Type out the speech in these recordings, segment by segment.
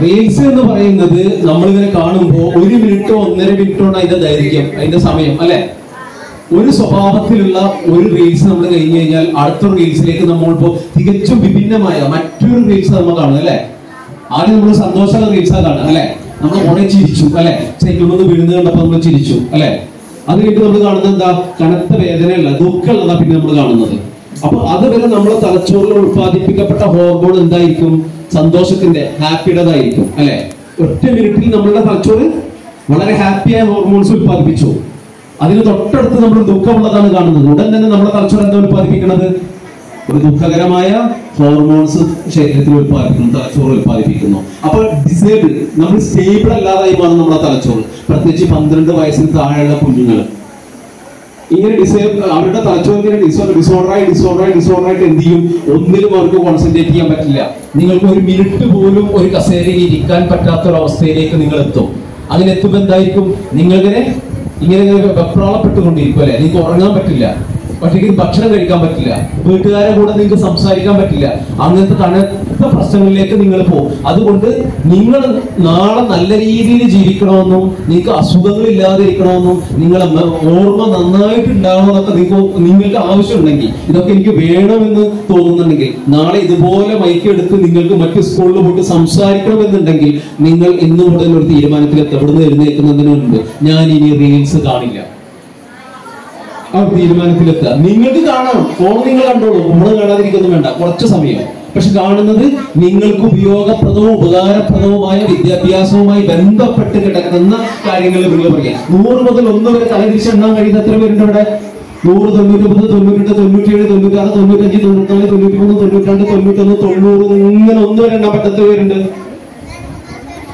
Reels എന്ന് പറയുന്നത് നമ്മളിങ്ങനെ കാണുമ്പോൾ ഒരു മിനിറ്റോ ഒന്നര മിനിറ്റോ ആണ് അതിന്റെ ദൈർഘ്യം അതിന്റെ സമയം അല്ലെ? ഒരു സ്വഭാവത്തിലുള്ള ഒരു റീൽസ് നമ്മൾ കഴിഞ്ഞു കഴിഞ്ഞാൽ അടുത്ത റീൽസിലേക്ക് നമ്മളിപ്പോ തികച്ചും വിഭിന്നമായ മറ്റൊരു റീൽസ് നമ്മൾ കാണും അല്ലെ? ആദ്യം നമ്മൾ സന്തോഷമുള്ള റീൽസാ കാണുക അല്ലെ? നമ്മൾ കുറെ ചിരിച്ചു അല്ലെ? സൈക്കിളിൽ വീഴുന്നത് കണ്ടപ്പോ നമ്മൾ ചിരിച്ചു അല്ലെ? അത് കഴിഞ്ഞിട്ട് നമ്മൾ കാണുന്നത് എന്താ? കനത്ത വേദനയുള്ള ദുഃഖമുള്ളതാ പിന്നെ നമ്മൾ കാണുന്നത്. അപ്പൊ അതുവരെ നമ്മളെ തലച്ചോറിൽ ഉത്പാദിപ്പിക്കപ്പെട്ട ഹോർമോൺ എന്തായിരിക്കും? സന്തോഷത്തിന്റെ ഹാപ്പിയുടേതായിരിക്കും അല്ലെ? ഒറ്റ മിനിറ്റിൽ നമ്മളുടെ തലച്ചോറ് വളരെ ഹാപ്പിയായ ഹോർമോൺസ് ഉൽപ്പാദിപ്പിച്ചു. അതിന് തൊട്ടടുത്ത് നമ്മൾ ദുഃഖമുള്ളതാണ് കാണുന്നത്. ഉടൻ തന്നെ നമ്മുടെ തലച്ചോറ് എന്താ ഉൽപ്പാദിപ്പിക്കുന്നത് ഒരു ദുഃഖകരമായ ഹോർമോൺസ് ശരീരത്തിൽ ഉൽപ്പാദിപ്പിക്കുന്നു തലച്ചോറ് ഉൽപ്പാദിപ്പിക്കുന്നു. അപ്പൊ ഡിസേബിൾ നമ്മൾ സ്റ്റേബിൾ അല്ലാതായി മാറും നമ്മുടെ തലച്ചോറ്. പ്രത്യേകിച്ച് പന്ത്രണ്ട് വയസ്സിന് താഴെയുള്ള കുഞ്ഞുങ്ങൾ. ഇങ്ങനെ ഡിസൈൻ അവരുടെ തലച്ചോറിന് ഡിസോർഡർ ഡിസോർഡറായി ഡിസോർഡറായി ഡിസോർഡറായിട്ട് എന്ത് ചെയ്യും? ഒന്നിലും അവർക്ക് കോൺസെൻട്രേറ്റ് ചെയ്യാൻ പറ്റില്ല. നിങ്ങൾക്ക് ഒരു മിനിറ്റ് പോലും ഒരു കസേരയിൽ ഇരിക്കാൻ പറ്റാത്ത ഒരു അവസ്ഥയിലേക്ക് നിങ്ങൾ എത്തും. അങ്ങനെ എത്തുമ്പോൾ എന്തായിരിക്കും? നിങ്ങളിങ്ങനെ ഇങ്ങനെ ഇങ്ങനെ വെപ്രാളപ്പെട്ടുകൊണ്ടിരിക്കും അല്ലെ? നിങ്ങൾക്ക് ഉറങ്ങാൻ പറ്റില്ല. ഒറ്റയ്ക്ക് ഭക്ഷണം കഴിക്കാൻ പറ്റില്ല. വീട്ടുകാരെ കൂടെ നിങ്ങൾക്ക് സംസാരിക്കാൻ പറ്റില്ല. അങ്ങനത്തെ തണുത്ത പ്രശ്നങ്ങളിലേക്ക് നിങ്ങൾ പോകും. അതുകൊണ്ട് നിങ്ങൾ നാളെ നല്ല രീതിയിൽ ജീവിക്കണമെന്നും നിങ്ങൾക്ക് അസുഖങ്ങൾ ഇല്ലാതിരിക്കണമെന്നും നിങ്ങളെ നിങ്ങൾ ഓർമ്മ നന്നായിട്ട് ഉണ്ടാവണമെന്നൊക്കെ നിങ്ങൾക്ക് നിങ്ങൾക്ക് ആവശ്യമുണ്ടെങ്കിൽ ഇതൊക്കെ എനിക്ക് വേണമെന്ന് തോന്നുന്നുണ്ടെങ്കിൽ നാളെ ഇതുപോലെ മൈക്കെടുത്ത് നിങ്ങൾക്ക് മറ്റ് സ്കൂളിൽ പോയിട്ട് സംസാരിക്കണമെന്നുണ്ടെങ്കിൽ നിങ്ങൾ ഇന്നു മുതൽ ഒരു തീരുമാനത്തിൽ എത്തപ്പെടുന്ന എഴുന്നേൽക്കുന്നതിന് മുൻപ് ഞാൻ ഇനി റീൽസ് കാണില്ല. ആ തീരുമാനത്തിലെത്തുക. നിങ്ങൾക്ക് കാണാം. ഫോൺ നിങ്ങൾ കണ്ടോളൂ. നമ്മൾ കാണാതിരിക്കുന്നു വേണ്ട. കുറച്ച് സമയം. പക്ഷെ കാണുന്നത് നിങ്ങൾക്ക് ഉപയോഗപ്രദവും ഉപകാരപ്രദവുമായ വിദ്യാഭ്യാസവുമായി ബന്ധപ്പെട്ട് കിടക്കുന്ന കാര്യങ്ങൾ നിങ്ങൾ പറയാം നൂറ് മുതൽ ഒന്ന് വരെ തലതിരിച്ച് എണ്ണാൻ കഴിയുന്ന എത്ര പേരുണ്ട് ഇവിടെ നൂറ് തൊണ്ണൂറ്റി ഒമ്പത് തൊണ്ണൂറ്റെട്ട് തൊണ്ണൂറ്റിയേഴ് തൊണ്ണൂറ്റാറ് തൊണ്ണൂറ്റഞ്ച് തൊണ്ണൂറ്റാൽ തൊണ്ണൂറ്റി തൊണ്ണൂറ്റിരണ്ട് തൊണ്ണൂറ്റൊന്ന് തൊണ്ണൂറ് ഇങ്ങനെ ഒന്ന് വരെ എണ്ണാൻ പറ്റാത്ത പേരുണ്ട്.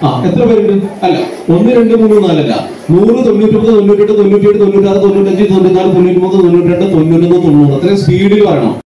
ആ എത്ര പേരുണ്ട്? അല്ല ഒന്ന് രണ്ട് മൂന്ന് നാലല്ല. നൂറ് തൊണ്ണൂറ്റൊമ്പത് തൊണ്ണൂറ്റെട്ട് തൊണ്ണൂറ്റിയേഴ് തൊണ്ണൂറ്റാറ് തൊണ്ണൂറ്റഞ്ച് തൊണ്ണൂറ്റി മൂന്ന് തൊണ്ണൂറ്റി രണ്ട് തൊണ്ണൂറ്റൊന്ന് തൊണ്ണൂറ്. അത്രയും സ്പീഡിൽ പറയണം